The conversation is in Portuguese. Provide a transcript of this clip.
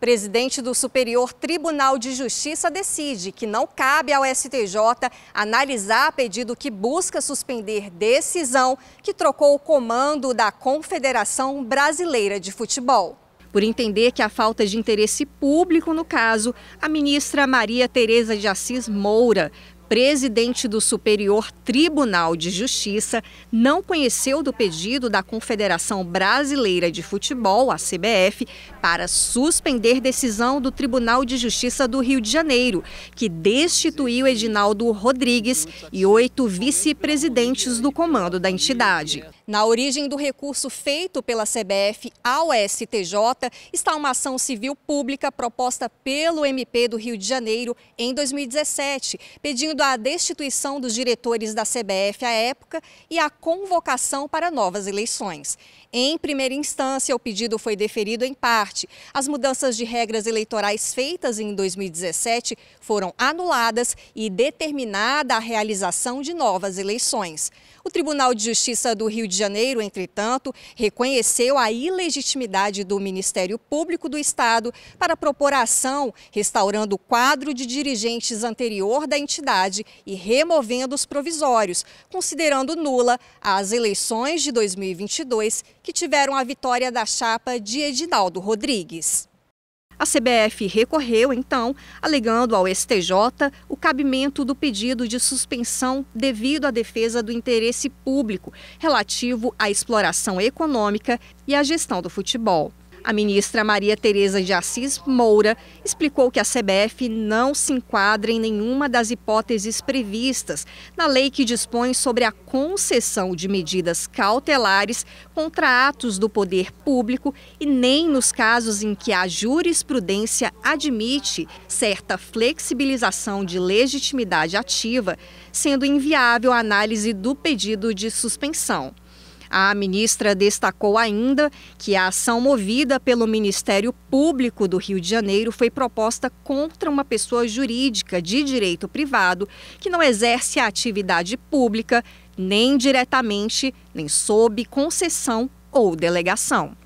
Presidente do Superior Tribunal de Justiça decide que não cabe ao STJ analisar pedido que busca suspender decisão que trocou o comando da Confederação Brasileira de Futebol. Por entender que há falta de interesse público no caso, a ministra Maria Tereza de Assis Moura presidente do Superior Tribunal de Justiça, não conheceu do pedido da Confederação Brasileira de Futebol, a CBF, para suspender decisão do Tribunal de Justiça do Rio de Janeiro, que destituiu Edinaldo Rodrigues e oito vice-presidentes do comando da entidade. Na origem do recurso feito pela CBF ao STJ está uma ação civil pública proposta pelo MP do Rio de Janeiro em 2017, pedindo a destituição dos diretores da CBF à época e a convocação para novas eleições. Em primeira instância, o pedido foi deferido em parte. As mudanças de regras eleitorais feitas em 2017 foram anuladas e determinada a realização de novas eleições. O Tribunal de Justiça do Rio de Janeiro, entretanto, reconheceu a ilegitimidade do Ministério Público do Estado para propor a ação, restaurando o quadro de dirigentes anterior da entidade e removendo os provisórios, considerando nula as eleições de 2022 que tiveram a vitória da chapa de Edinaldo Rodrigues. A CBF recorreu, então, alegando ao STJ o cabimento do pedido de suspensão devido à defesa do interesse público relativo à exploração econômica e à gestão do futebol. A ministra Maria Tereza de Assis Moura explicou que a CBF não se enquadra em nenhuma das hipóteses previstas na lei que dispõe sobre a concessão de medidas cautelares contra atos do poder público e nem nos casos em que a jurisprudência admite certa flexibilização de legitimidade ativa, sendo inviável a análise do pedido de suspensão. A ministra destacou ainda que a ação movida pelo Ministério Público do Rio de Janeiro foi proposta contra uma pessoa jurídica de direito privado que não exerce a atividade pública nem diretamente, nem sob concessão ou delegação.